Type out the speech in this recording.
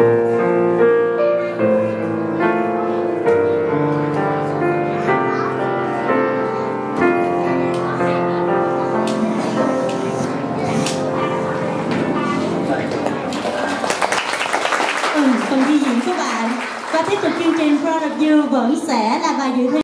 Ừ, phần thi diễn của bạn và tiếp tục chương trình Proud of You vẫn sẽ là bài dự thi